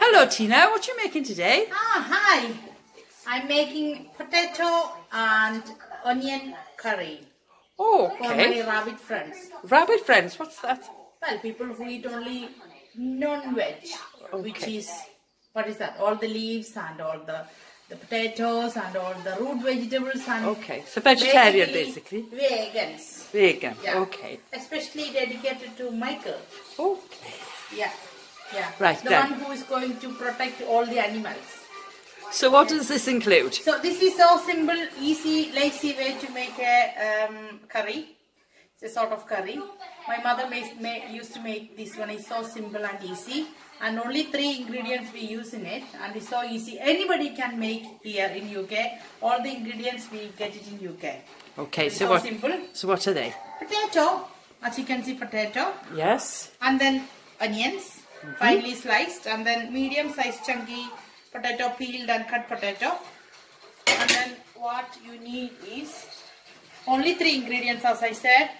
Hello, Tina. What are you making today? Ah, hi. I'm making potato and onion curry Oh, okay. for my rabbit friends. Rabbit friends. What's that? Well, people who eat only non-veg, which is what is that? All the leaves and all the the potatoes and all the root vegetables and Okay, so vegetarian basically. Vegans. Vegan. Yeah. Okay. Especially dedicated to Michael. Okay. Yeah. Yeah. Right, The then. one who is going to protect all the animals. So what does this include? So this is so simple, easy, lazy way to make a um, curry. It's a sort of curry. My mother makes, ma used to make this one. It's so simple and easy. And only three ingredients we use in it. And it's so easy. Anybody can make here in UK. All the ingredients we get it in UK. Okay, so so what? simple. So what are they? Potato. As you can see, potato. Yes. And then onions. Mhm. Finely sliced. And then medium sized chunky potato peeled and cut potato. And then what you need is only three ingredients as I said.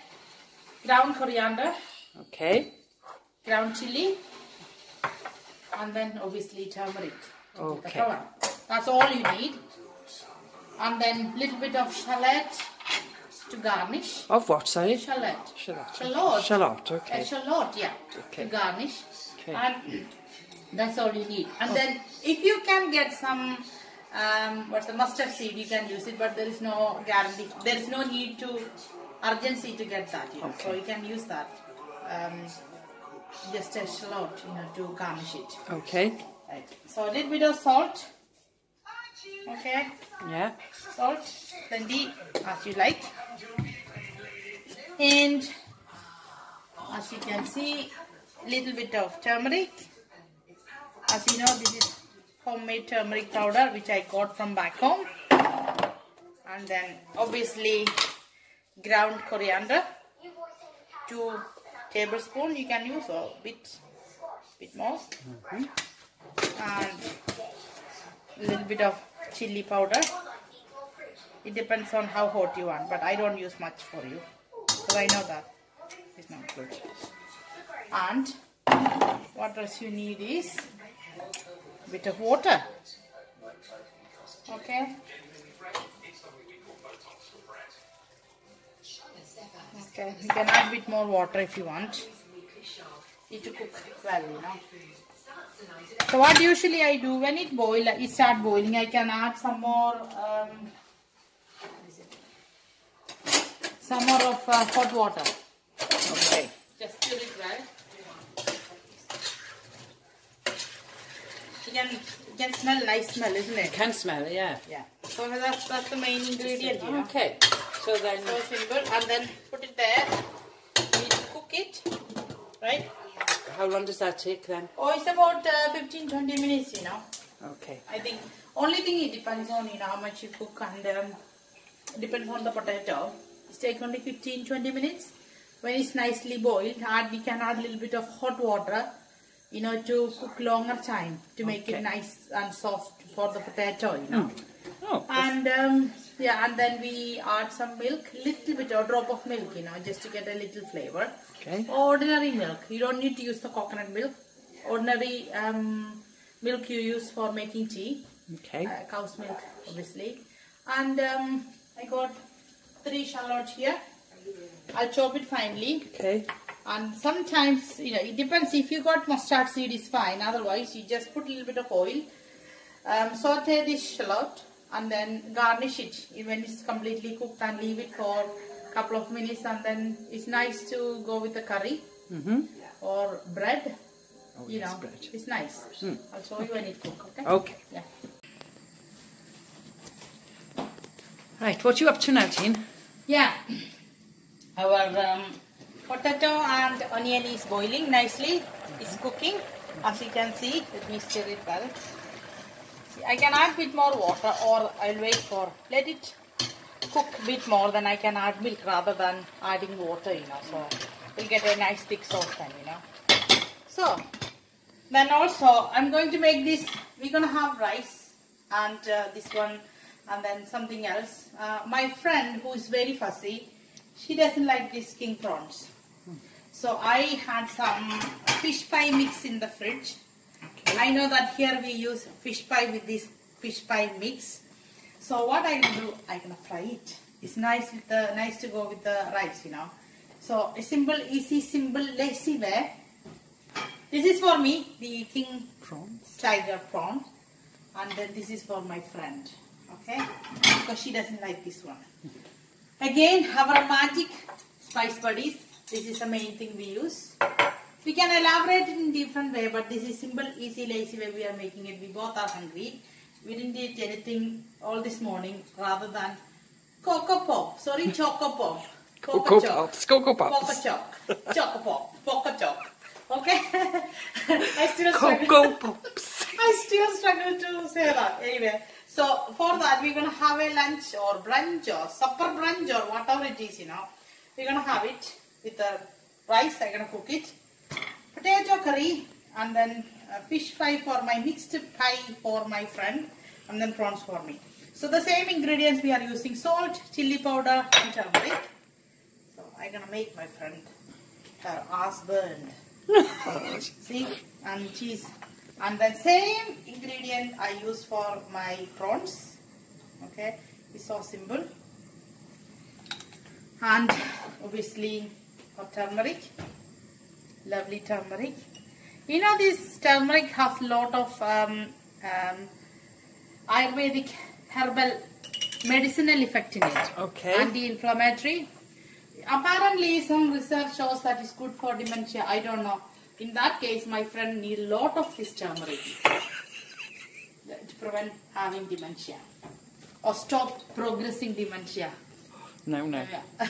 Ground coriander, Okay. ground chili, and then obviously turmeric. Okay. That's all you need. And then little bit of shallot to garnish. Of what? Sorry. Shallot. Shallot. Shallot. Shallot. A Okay. shallot, yeah. Okay. To garnish. Okay. And that's all you need. And then if you can get some um, what's the mustard seed, you can use it, but there is no guarantee. There is no need to urgency to get that. You know? So you can use that. Um, just a shallot, you know, to garnish it. Okay. Right. So a little bit of salt. Okay. Yeah. Salt, plenty as you like. And as you can see, little bit of turmeric. As you know, this is homemade turmeric powder which I got from back home. And then obviously ground coriander. Two tablespoon you can use a bit bit more. And a little bit of chili powder. It depends on how hot you want, but I don't use much for you. Because I know that it's not good. And what else you need is a bit of water. Okay. Okay, you can add a bit more water if you want. It to cook well, you know. So what usually I do when it boil, it start boiling, I can add some more, um, what is it? Some more of uh, hot water. Okay. Just stir it well. You can, you can smell nice smell, isn't it? Can smell. Yeah. Yeah. So that's that's the main ingredient, you know. Okay. So then. So simple, and then put it there. You need to cook it, right? How long does that take then? Oh, it's about uh, 15 20 minutes, you know. Okay. I think only thing it depends on you know how much you cook and um, depends on the potato. It takes only 15 20 minutes. When it's nicely boiled, add we can add a little bit of hot water, you know, to cook longer time to make Okay. it nice and soft for the potato, you know. Oh. And um, yeah, and then we add some milk, little bit or drop of milk, you know, just to get a little flavor. Okay. Ordinary milk. You don't need to use the coconut milk. Ordinary um, milk you use for making tea. Okay. Uh, cow's milk, obviously. And um, I got three shallots here. I'll chop it finely. Okay. And sometimes, you know, it depends. If you got mustard seed, is fine. Otherwise, you just put a little bit of oil. Um, saute this shallot and then garnish it when it's completely cooked and leave it for a couple of minutes and then it's nice to go with the curry Mm-hmm. or bread. Oh, you yes, know, bread. it's nice. Hmm. I'll show you when it cook. Okay. Okay. Yeah. Right. What are you up to now, Teen? Yeah. Our um, potato and onion is boiling nicely. It's cooking. As you can see, let me stir it well. See, I can add bit more water or I'll wait for, let it cook bit more then I can add milk rather than adding water, you know. So we'll get a nice thick sauce then, you know. So, then also I'm going to make this, we're going to have rice and uh, this one and then something else. Uh, my friend who is very fussy, she doesn't like these king prawns. So I had some fish pie mix in the fridge. I know that here we use fish pie with this fish pie mix. So what I can do, I'm gonna fry it. It's nice with the nice to go with the rice, you know. So a simple, easy, simple, lazy way. This is for me, the king Prawns. tiger prawn, and then this is for my friend. Okay, because she doesn't like this one. Again, our magic spice buddies. This is the main thing we use. We can elaborate it in different way, but this is simple, easy, lazy way we are making it. We both are hungry. We didn't eat anything all this morning rather than Coco Pop. Sorry, Choco Pop. Coco Pops, Coco Pops. Poco Choc. Choco Pop. Poco Choc. Okay? I still struggle. Coco Pops. I still struggle to say that. Anyway, so for that we're gonna have a lunch or brunch or supper brunch or whatever it is, you know. We're gonna have it with the rice. I'm gonna cook it. Potato curry and then uh, fish fry for my mixed pie for my friend and then prawns for me. So the same ingredients we are using salt, chili powder and turmeric. So I'm gonna make my friend her ass burned. See, and cheese. And the same ingredient I use for my prawns. Okay, it's so simple. And obviously for turmeric, lovely turmeric. You know this turmeric has a lot of um, um, Ayurvedic herbal medicinal effect in it. Okay. Anti-inflammatory. Apparently, some research shows that it's good for dementia. I don't know. In that case, my friend need a lot of this turmeric to prevent having dementia or stop progressing dementia. No, no. Oh, yeah.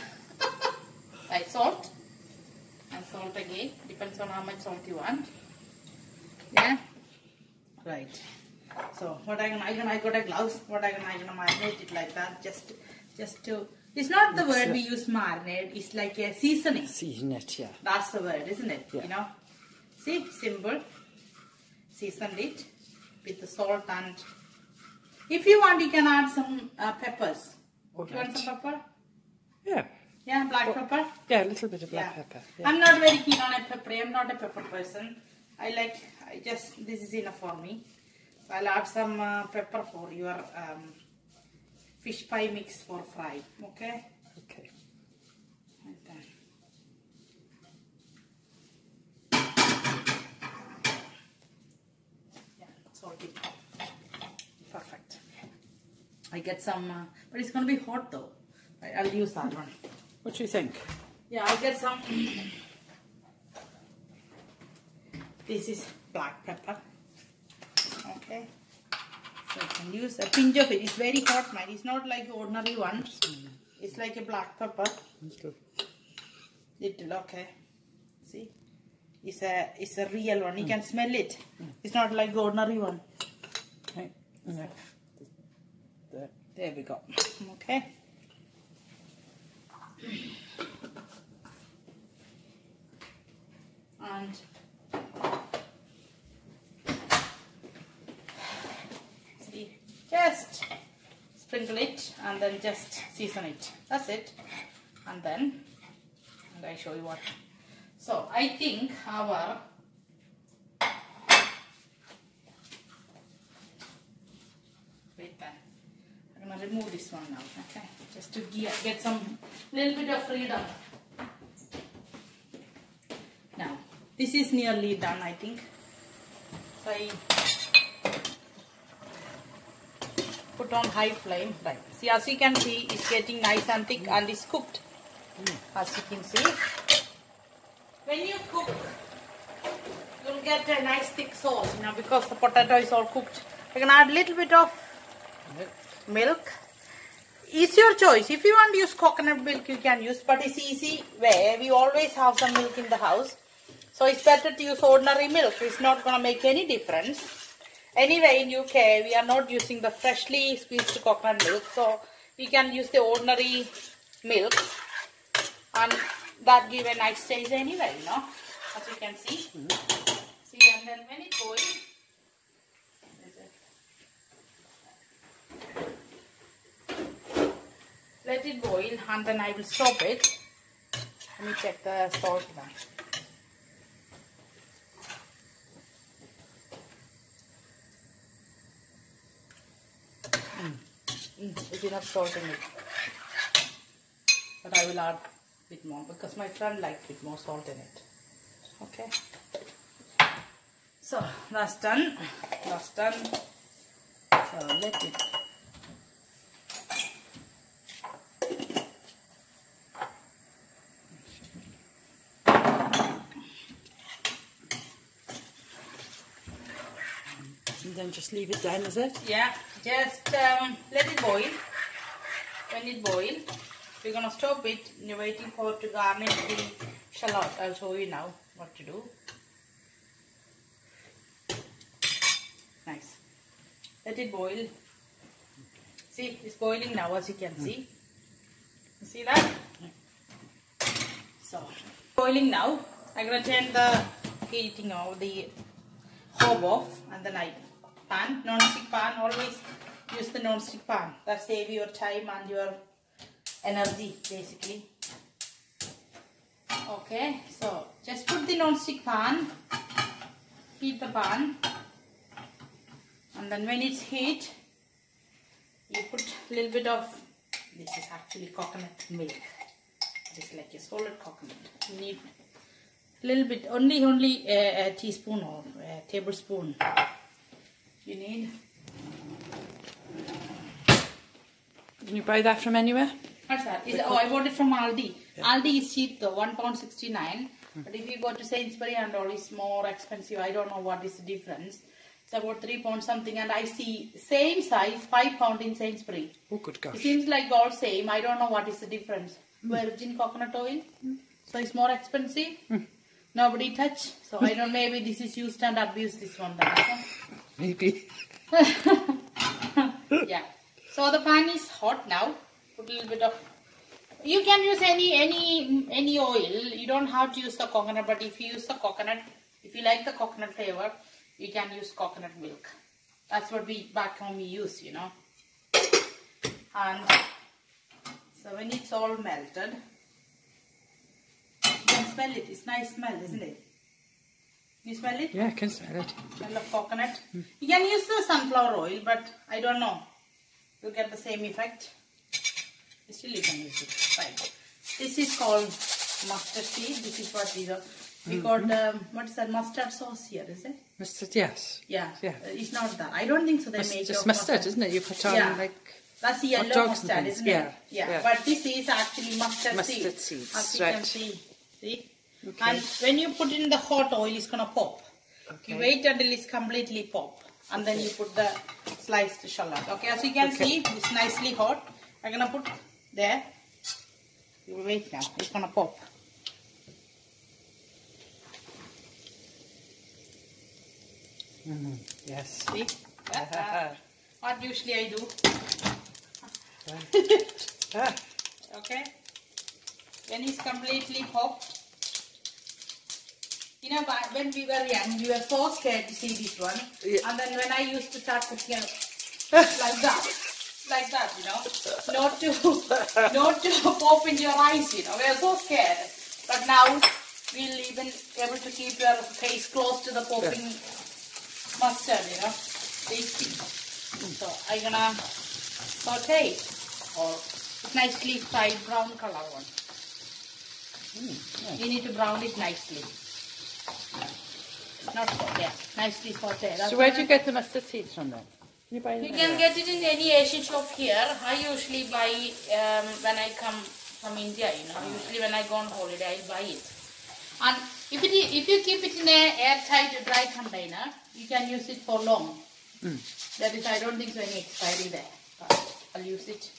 right, salt and salt again. Depends on how much salt you want. Yeah. Right. So what I can I can I got a gloves. What I can I can marinate it like that. Just just to. It's not the It's word a- we use marinate. It's like a seasoning. Season it, yeah. That's the word, isn't it? Yeah. You know. See, simple. Seasoned it with the salt and. If you want, you can add some uh, peppers. You want some pepper? Yeah. Yeah, black pepper. Yeah, a little bit of black Yeah. pepper. Yeah. I'm not very keen on a pepper. I'm not a pepper person. I like, I just, this is enough for me. So I'll add some uh, pepper for your um, fish pie mix for fry. Okay. 40. Perfect. I get some, uh, but it's going to be hot though. I, will use that one. What do you think? Yeah, I'll get some. This is black pepper. Okay. So I can use a pinch of it. It's very hot, man. It's not like ordinary one. It's like a black pepper. Little, okay. See? It's a it's a real one. You can smell it. It's not like the ordinary one. Okay. There we go. Okay. And see, just sprinkle it and then just season it. That's it. And then, and I show you what. So I think our wait. I'm gonna remove this one now, okay? Just to get, some little bit of freedom. Now, this is nearly done, I think. So I put on high flame. Right. See, as you can see, it's getting nice and thick and it's cooked. As you can see. When you cook, you'll get a nice thick sauce, you know, because the potato is all cooked. You can add a little bit of milk. it's your choice. If you want to use coconut milk you can use but it's easy way. We always have some milk in the house. So it's better to use ordinary milk. It's not gonna make any difference. Anyway in uk we are not using the freshly squeezed coconut milk. So we can use the ordinary milk. And that give a nice taste anyway, you know. As you can see. Mm -hmm. See, and then when it boils, let it boil and then I will stop it. Let me check the salt now. Mm. Mm, it's enough salt in it. But I will add bit more because my friend likes bit more salt in it. Okay. So that's done. That's done. So let it. And then just leave it down, is it? Yeah, just um, let it boil. When it boil, we're gonna stop it. and You're waiting for to garnish the shallot. I'll show you now what to do. Nice. Let it boil. See, it's boiling now, as you can see. You see that? So, boiling now. I'm gonna turn the heating of the hob off and then I pan, non-stick pan, always use the non-stick pan. That save your time and your energy basically. Okay, so just put the non-stick pan, heat the pan and then when it's heat, you put a little bit of, this is actually coconut milk. It's like a solid coconut. You need a little bit only only a, a teaspoon or a tablespoon you need Can you buy that from anywhere? What's that is oh i bought it from aldi. Aldi is cheap though one pound 69 hmm. but if you go to sainsbury and all it's more expensive. I don't know what is the difference. It's about three pounds something and i see same size five pound in sainsbury Oh, good it seems like all same. I don't know what is the difference. Hmm. Virgin coconut oil? Hmm. So it's more expensive. Nobody touch. So i don't maybe this is used and abused this one then? Maybe. yeah. So the pan is hot now. Put a little bit of. You can use any any any oil. You don't have to use the coconut, but if you use the coconut, if you like the coconut flavor, you can use coconut milk. That's what we back home we use, you know. And so when it's all melted, you can smell it. It's nice smell, isn't it? You smell it? Yeah, I can smell it. smell of coconut. You can use the sunflower oil, but I don't know. You'll get the same effect. Still you can use it. Right. This is called mustard seed. This is what these are. We got, um, what is that, mustard sauce here, is it? Mustard, yes. Yeah. Yeah. Uh, it's not that. I don't think so they It's make just of mustard, isn't it? You put on Yeah. like That's the yellow mustard, isn't yeah, it? Yeah. yeah. But this is actually mustard, Mustard seed. seeds, As you can see. See? Okay. And when you put in the hot oil, it's gonna pop. Okay. You wait until it's completely pop, and then you put the sliced shallot. Okay, as you can Okay. see, it's nicely hot. I'm gonna put there. You wait now. It's gonna pop. Mm, yes. See? What usually I do. Okay. When it's completely popped. You know, when we were young, we were so scared to see this one. Yeah. And then when I used to start cooking, like that, like that, you know, not to, not to pop in your eyes, you know. We are so scared. But now we'll even able to keep your face close to the popping mustard, you know. Tasty. So I'm gonna saute it or nicely fried brown color one. mm, You need to brown it nicely. Not so, yeah, nicely saute. So where do you get the mustard seeds from then? You you can get it in any Asian shop here. I usually buy um, when I come from India. You know, usually when I go on holiday, I buy it. And if it if you keep it in a airtight dry container, you can use it for long. Mm. That is, I don't think so any expiry there. But I'll use it.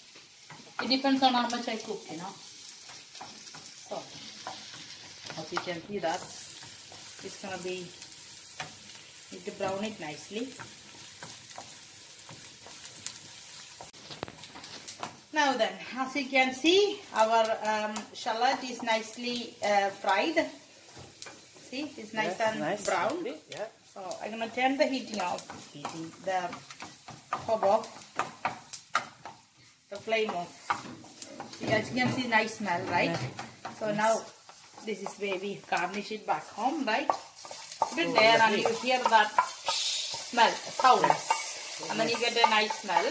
It depends on how much I cook. You know. So, as you can see that, it's gonna be. Need to brown it nicely. Now then, as you can see, our um, shallot is nicely uh, fried. See, it's nice Yes, and nice. brown. Yeah. So I'm gonna turn the heating off, heating the hob off, the flame off. See, as you can see, nice smell, right? Yeah. So now this is where we garnish it back home, right? Put it Oh, there and you hear that smell, sound, and then you get a nice smell.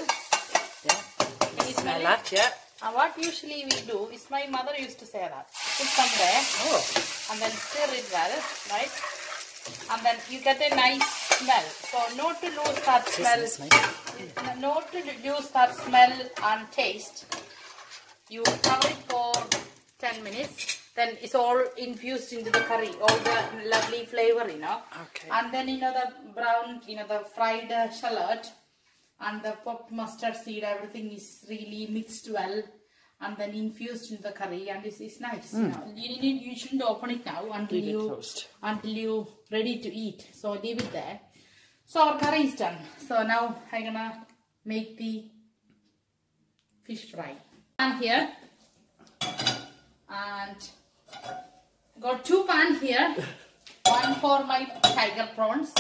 Smell that, yeah. And what usually we do is my mother used to say that. Put some there Oh, and then stir it well, right? And then you get a nice smell. So not to lose that smell, this nice. not to lose that smell and taste. You cover it for 10 minutes. Then it's all infused into the curry, all the lovely flavor, you know. Okay. And then you know the brown, you know the fried uh, shallot and the popped mustard seed, everything is really mixed well and then infused in the curry and it's, it's nice. You, know. you, need, you shouldn't open it now until Leave you until you ready to eat. So leave it there. So our curry is done. So now I'm gonna make the fish fry. Pan here and got two pan here. One for my tiger prawns,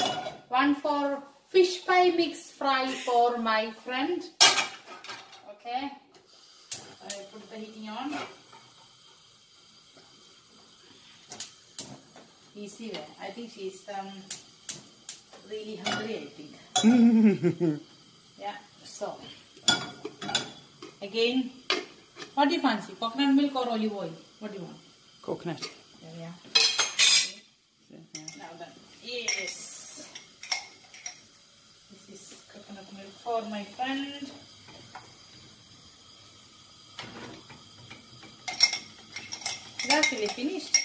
one for fish pie mix fry for my friend. Okay, I put the heating on. Easy way. I think she's um really hungry. I think. yeah. So again, what do you fancy? Coconut milk or olive oil? What do you want? coconut. There we are. Yeah. Now done. Yes. This is coconut milk for my friend. That's really finished.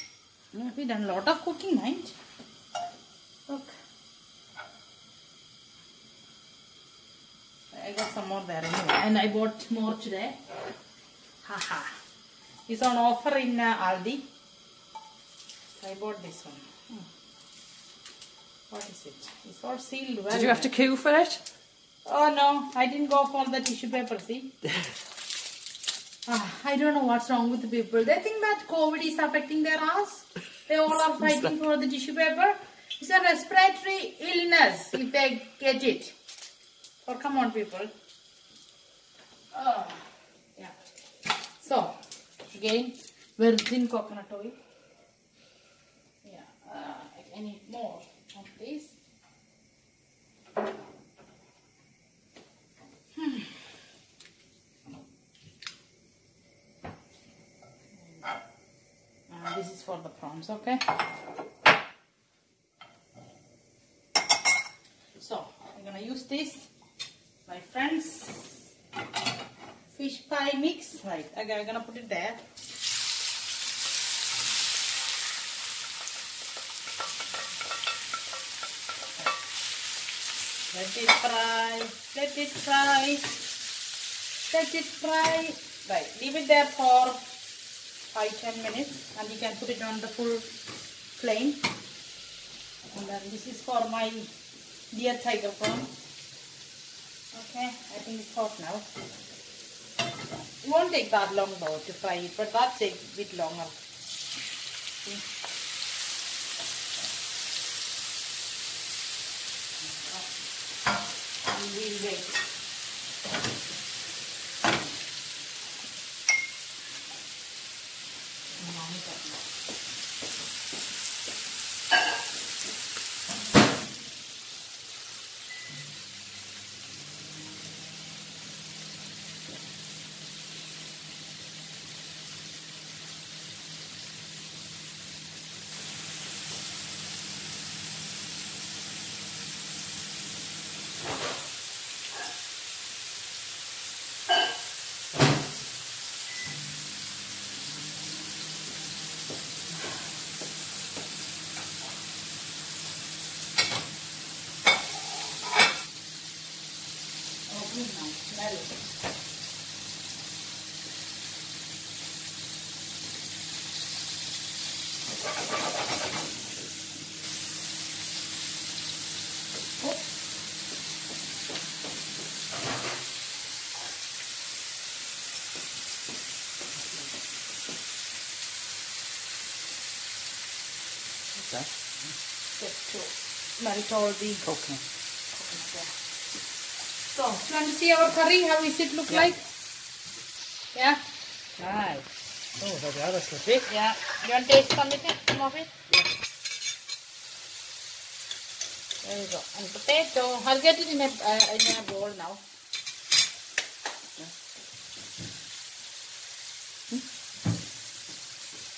We done a lot of cooking, right? Look. I got some more there anyway. And I bought more today. Haha. It's on offer in uh, Aldi. I bought this one. Hmm. What is it? It's all sealed well. Did you have to queue for it? Oh no, I didn't go for the tissue paper, see? Ah, I don't know what's wrong with the people. They think that COVID is affecting their ass. They all are fighting for the tissue paper. It's a respiratory illness if they get it. Oh, come on, people. Oh, yeah. So, again, virgin coconut oil. Yeah, uh, I need more of this. This is for the prawns, okay? So, I'm gonna use this, my friends, fish pie mix. Right, okay, I'm gonna put it there. Let it fry, let it fry, let it fry. Right, leave it there for 5-10 minutes and you can put it on the full flame. And then this is for my dear tiger prawn. Okay, I think it's hot now. It won't take that long though to fry it, but that takes a bit longer. See? And we'll wait. What's that? Just to melt all the Coconut. coconut there. So, do you want to see our curry? How is it look Yeah. like? Yeah? Nice. Oh, there we are. That's lovely. Yeah. You want to taste some of it? Some of it? There you go. And potato. I'll get it in a, uh, in a bowl now.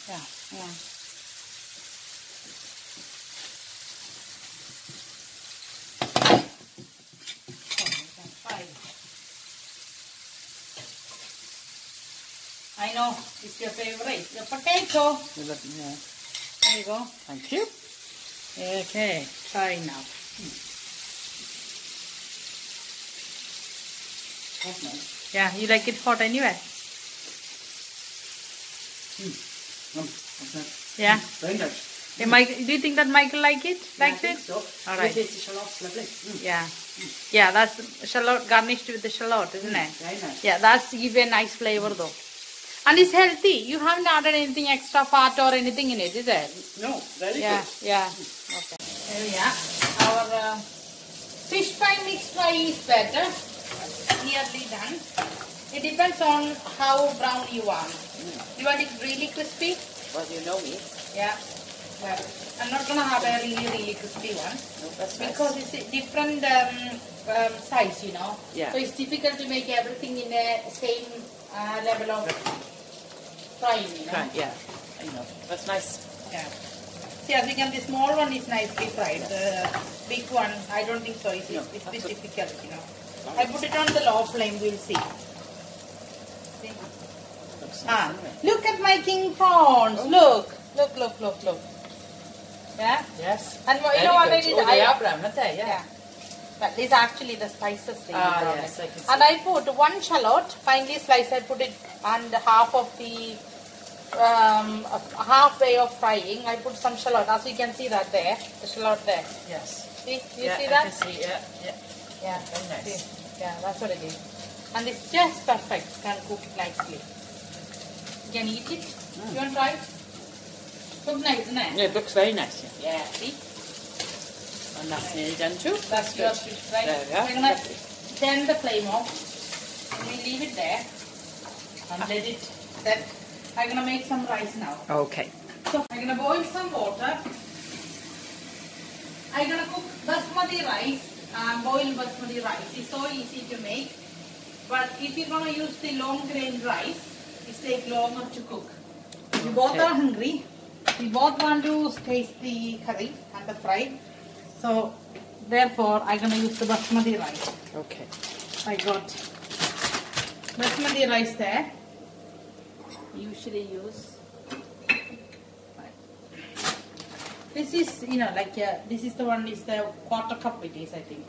Yeah. I know it's your favorite. The potato. You let me know. There you go. Thank you. Okay, try now. Nice. Yeah, you like it hot anyway? Mm, nice. Yeah. Very nice. Hey, Mike, do you think that Michael like it? Likes yeah? So. All right. This is shallots, lovely. Mm. Yeah. Yeah, that's shallot garnished with the shallot, isn't it? Very nice. Yeah, that's give a nice flavor though. And it's healthy. You haven't added anything extra fat or anything in it, is it? No, very Yeah, good. yeah. yeah. Okay. There we are. Our uh, fish fry mixed fry is better. Nearly done. It depends on how brown you want. Mm. You want it really crispy? Well, you know me. Yeah. Well, I'm not gonna have a really, really crispy one No, that's nice. because it's a different um, um, size, you know. Yeah. So it's difficult to make everything in the same uh, level of frying, you know. Right, yeah. I know. That's nice. Yeah. See, as you can, the small one is nicely fried. The big one, I don't think so. It's, No, it's a bit that's difficult, you know. I put it on the low flame. We'll see. See? Nice Ah, look at my king prawns. Oh. Look, look, look, look, look. Yeah. Yes. And you Very know what I good. did? Oh, they I- are brown. Yeah. Yeah. But these are actually the spices thing. Ah, yes. I. And I put one shallot, finely sliced, I put it and half of the um, halfway of frying, I put some shallot. As you can see that there, the shallot there. Yes. See, you yeah, see I that? can see, yeah, yeah. Yeah, Very nice. See? Yeah, that's what it is. And it's just perfect. Can cook it nicely. You can eat it. Mm. You want to try? it? Cook nice, isn't it? Yeah, it looks very nice. Yeah. Yeah, see? And that's nearly done too. That's fish fry. There we are. We're gonna turn the flame off. And we leave it there. And let it set. I'm gonna make some rice now. Okay. So I'm gonna boil some water. I'm gonna cook basmati rice. Um, boil basmati rice. It's so easy to make. But if you're gonna use the long grain rice, it takes longer to cook. We both are hungry. We both want to taste the curry and the fry. So therefore I'm gonna use the basmati rice. Okay. I got basmati rice there. Usually use. This is, you know, like uh, this is the one. Is the quarter cup it is, I think.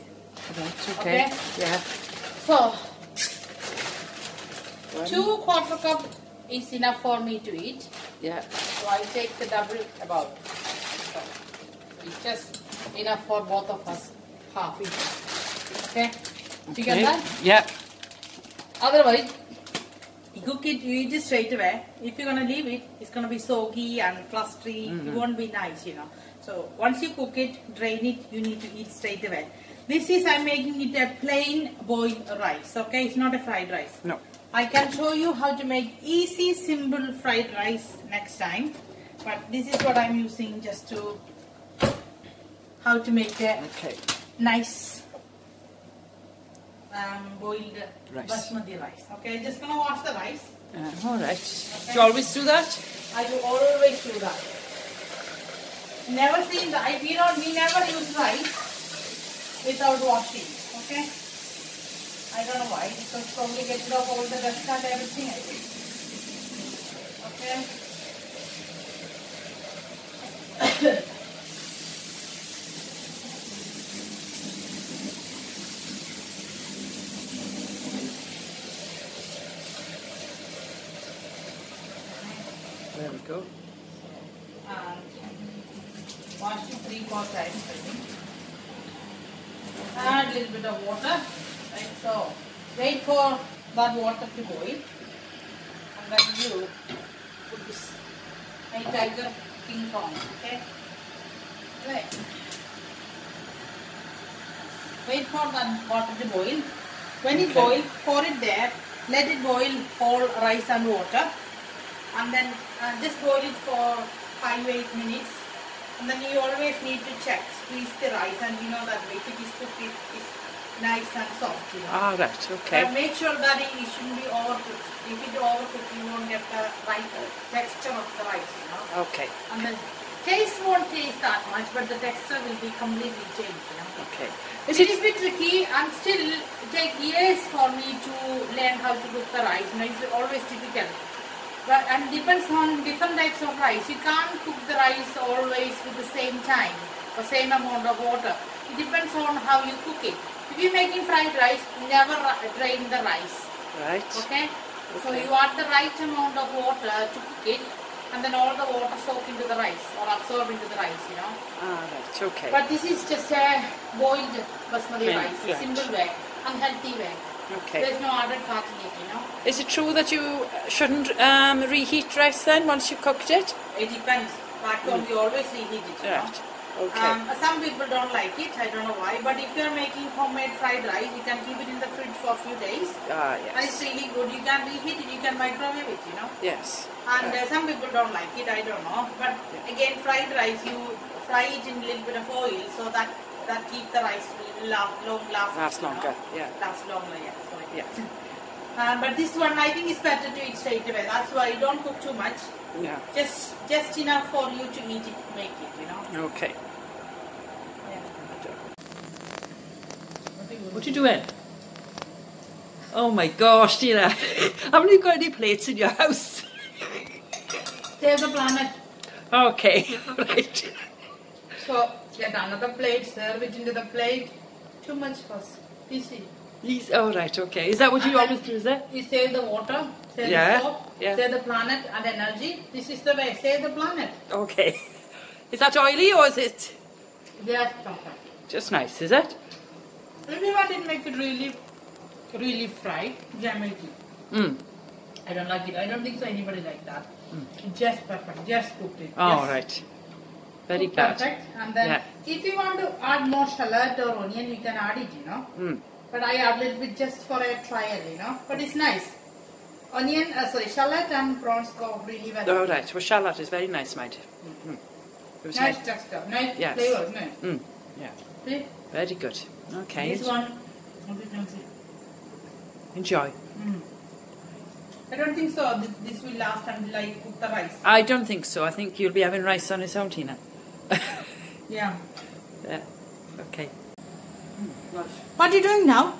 That's okay. Okay. Yeah. So One. two quarter cup is enough for me to eat. Yeah. So I take the double about. So it's just enough for both of us. Half each. Okay. You get that? Yeah. Otherwise, you cook it, you eat it straight away. If you're gonna leave it, it's gonna be soggy and clustery. It Mhm. won't be nice, you know. So once you cook it, drain it. You need to eat straight away. This is I'm making it a plain boiled rice. Okay, it's not a fried rice. No. I can show you how to make easy, simple fried rice next time. But this is what I'm using just to how to make a Okay. nice um, boiled Rice. basmati rice. Okay, just gonna wash the rice. Uh, all right. Do you always do that? I do always do that. Never seen that. I, we don't. We never use rice without washing. Okay. I don't know why. Because probably get rid of all the dust and everything. I think. Okay. There we go. and wash it three, four times, I think. Add a little bit of water, like so. Wait that water to boil, and then you put this my tiger king kong, okay? Right. Wait for that water to boil. When it Okay. boils, pour it there. Let it boil whole rice and water and then uh, just boil it for 5 8 minutes and then you always need to check squeeze the rice and you know that if it is cooked, it is nice and soft. You know. Ah, right, okay. make sure that it, it shouldn't be overcooked. If it overcooked, you won't get the right texture of the rice, you know. Okay, And the taste won't taste that much, but the texture will be completely changed, you know. okay. It Is is it, a bit tricky and still take years for me to learn how to cook the rice. You know, it's always difficult. But and depends on different types of rice. You can't cook the rice always with the same time or same amount of water. It depends on how you cook it. You're making fried rice, never drain the rice. right? Okay? So you add the right amount of water to cook it and then all the water soak into the rice or absorb into the rice, you know. Ah, right, okay. But this is just a boiled basmati rice, right. simple way, unhealthy way. Okay. There's no added fat in it, you know. Is it true that you shouldn't um, reheat rice then once you've cooked it? It depends. Back home we always reheat it, you know. Okay. Um, some people don't like it, I don't know why. But if you're making homemade fried rice, you can keep it in the fridge for a few days. ah, yes. And it's really good. You can reheat it, you can microwave it, you know. Yes. And Right. uh, some people don't like it, I don't know. But Yeah. again, fried rice, you fry it in a little bit of oil so that that keep the rice long lasting. Last you know. longer, yeah. Last longer, yeah. Sorry. Yeah. Uh, but this one, I think, is better to eat straight away. That's why you don't cook too much. Yeah. Just just enough for you to eat it, make it. You know. Okay. Yeah. What are you doing? Oh my gosh, Tina. Haven't you got any plates in your house? Save the planet. Okay, right. So get another plate. Serve it into the plate. Too much. You see. These, oh, right, okay. Is that what you always do, is it? You save the water, save Yeah, the soap, yeah. save the planet and energy. This is the way. Save the planet. Okay. Is that oily or is it are perfect. just nice, is it? If you want to make it really, really fried, make. Mm. I don't like it. I don't think so. Anybody like that. Just perfect. Just cooked it. Oh, Just right. Very bad. Perfect. And then Yeah. if you want to add more shallot or onion, you can add it. You know. Mm. But I add a little bit just for a trial. You know. But it's nice. Onion, uh, sorry, shallot and prawns go really well. Oh, right. Well, shallot is very nice, mind. Mm. Was Nice nice. texture, nice Yes. flavors, nice. Mm. Yeah. See? Very good. Okay. This one, what you can see. Enjoy. Mm. I don't think so. This, this will last until I cook the rice. I don't think so. I think you'll be having rice on its own, Tina. Yeah. yeah. Okay. What are you doing now?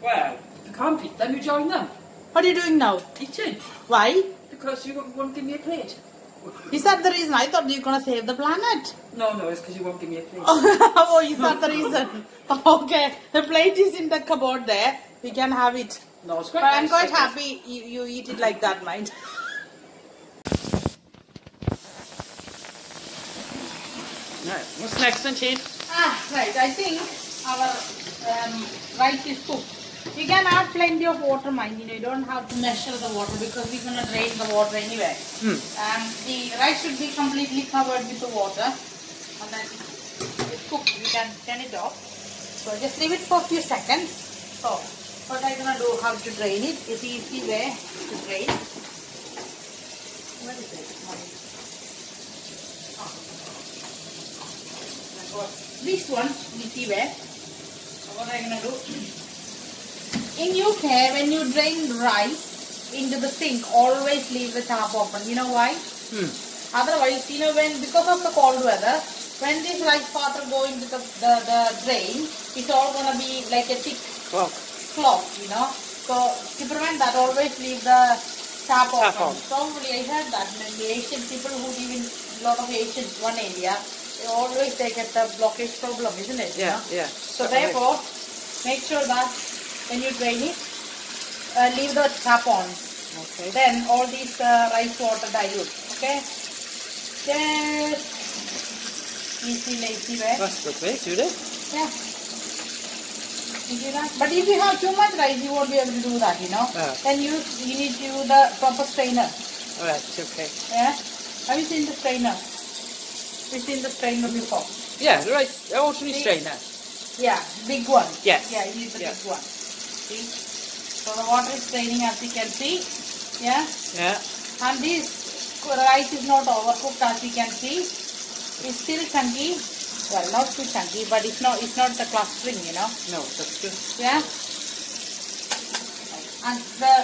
Well, if you can't eat them, you join them. What are you doing now? Eating. Why? Because you won't give me a plate. Is that the reason? I thought you're gonna save the planet. No, no, it's because you won't give me a plate. oh, is that the reason? Okay, the plate is in the cupboard there. We can have it. No, it's quite But I'm quite happy you, you eat it like that, mind. Right. What's next Tina? Ah, right. I think our um, rice is cooked. You can add plenty of water, mind you. know, You don't have to measure the water because we're gonna drain the water anyway. Hmm. And the rice should be completely covered with the water. And then it's cooked. We can turn it off. So just leave it for a few seconds. So what I'm gonna do, how to drain it. It's easy way to drain. What is it? Oh. This one, easy way. So what I'm gonna do. In UK, when you drain rice into the sink, always leave the tap open. You know why? Hmm. Otherwise, you know, when because of the cold weather, when this rice water go into the, the, the drain, it's all gonna be like a thick Well, cloth, you know. So to prevent that, always leave the tap open. Tap on. Probably I heard that the Asian people who live in a lot of Asians, one area, they always they get the blockage problem, isn't it? you yeah, know? yeah. So therefore, make sure that when you drain it, uh, leave the tap on. Okay. Then all these uh, rice water dilute. Okay. Just easy, lazy way. That's good way, do it. Yeah. But if you have too much rice, you won't be able to do that, you know. Ah. Then you you need to use the proper strainer. Alright, okay. Yeah. Have you seen the strainer? You've seen the strainer before? Yeah, right. Ordinary strainer. Yeah, big one. Yes. Yeah, you need the Yeah. big one. See? So the water is draining as you can see. Yeah. Yeah. And this rice is not overcooked as you can see. It's still chunky. Well, not too chunky, but it's not it's not the clustering, you know. No, that's good. Yeah. And the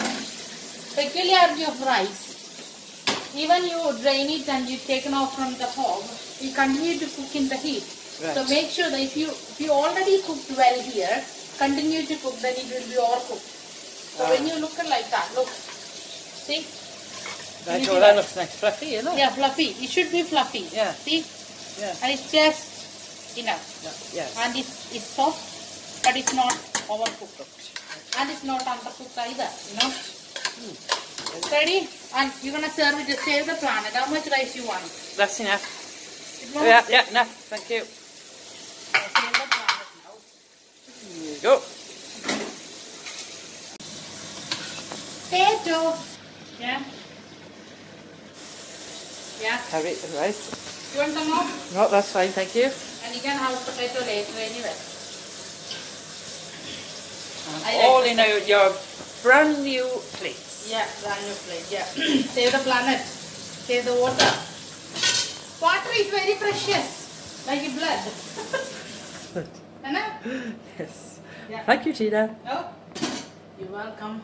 peculiarity of rice, even you drain it and you take it off from the hob, you continue to cook in the heat. Right. So make sure that if you if you already cooked well here, continue to cook, then it will be overcooked. So Ah. when you look at like that, look, see, you oh, that that? looks nice. Fluffy, you know? yeah, fluffy. It should be fluffy. Yeah. See, Yeah. and it's just enough. Yeah. Yes. And it's, it's soft, but it's not overcooked. And it's not undercooked either, you know. Ready? And you're gonna serve it to save the planet. How much rice you want? That's enough. Yeah, yeah, enough. Thank you. save the planet now. Here you go. Potato. Yeah. Yeah. Carry it the rice. You want some more? No, that's fine, thank you. And you can have potato later anyway. And I like all in out your brand new plates. Yeah, brand new plate. Yeah. save the planet. Save the water. Water is very precious, like your blood. Anna? Yes. Yeah. Thank you, Tina. Oh, you're welcome.